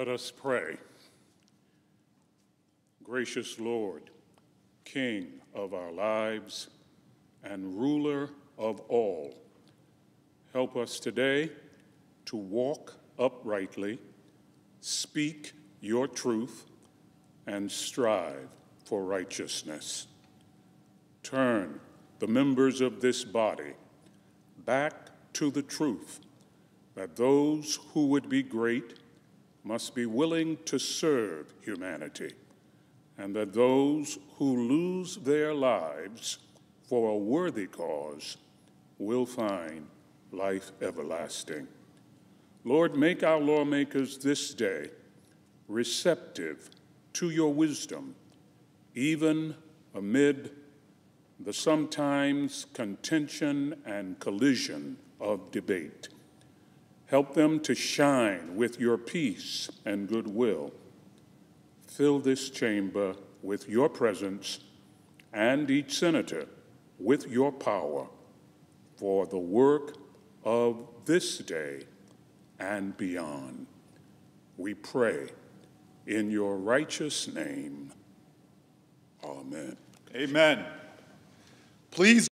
Let us pray. Gracious Lord, King of our lives and ruler of all, help us today to walk uprightly, speak your truth, and strive for righteousness. Turn the members of this body back to the truth that those who would be great must be willing to serve humanity, and that those who lose their lives for a worthy cause will find life everlasting. Lord, make our lawmakers this day receptive to your wisdom, even amid the sometimes contention and collision of debate. Help them to shine with your peace and goodwill. Fill this chamber with your presence and each senator with your power for the work of this day and beyond. We pray in your righteous name. Amen. Amen. Please.